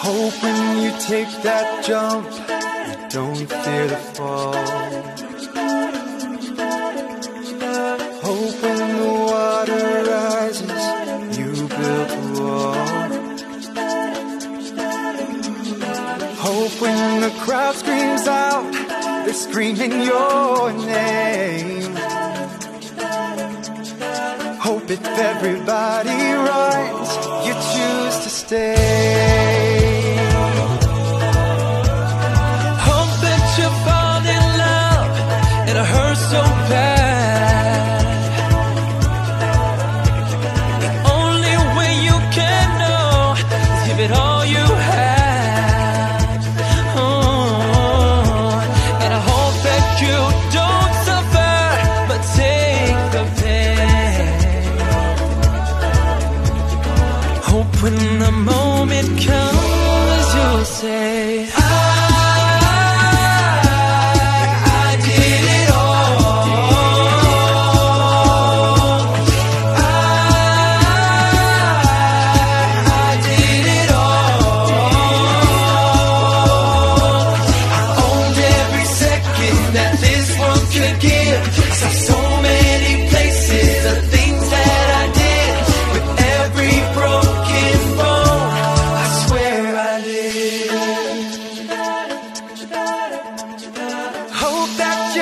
Hoping you take that jump, you don't fear the fall. Hoping the water rises, you build a wall. Hope when the crowd screams out. They're screaming your name. Hope if everybody runs, you choose to stay. say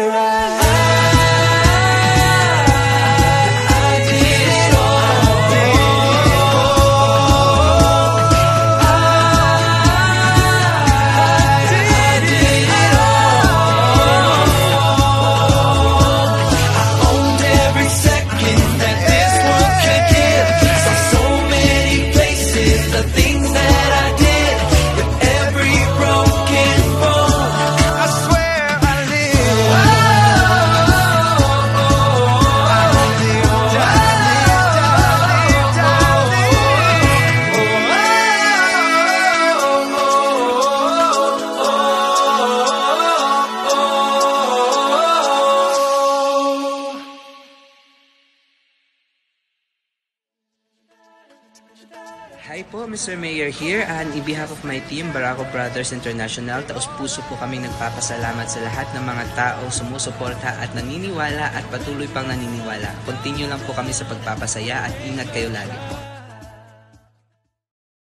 where I Hi po, Mr. Mayor here and in behalf of my team, Barako Brothers International, taos puso po kaming nagpapasalamat sa lahat ng mga tao sumusuporta at naniniwala at patuloy pang naniniwala. Continue lang po kami sa pagpapasaya at ingat kayo lagi po.